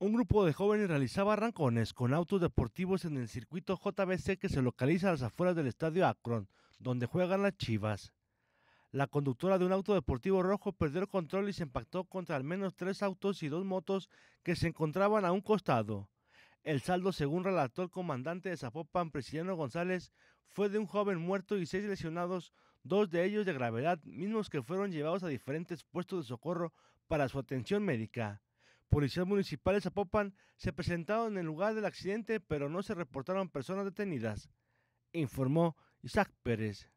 Un grupo de jóvenes realizaba arrancones con autos deportivos en el circuito JBC que se localiza a las afueras del estadio Akron, donde juegan las Chivas. La conductora de un auto deportivo rojo perdió el control y se impactó contra al menos tres autos y dos motos que se encontraban a un costado. El saldo, según relató el comandante de Zapopan, Prisciliano González, fue de un joven muerto y seis lesionados, dos de ellos de gravedad, mismos que fueron llevados a diferentes puestos de socorro para su atención médica. Policías municipales de Zapopan se presentaron en el lugar del accidente, pero no se reportaron personas detenidas, informó Isaac Pérez.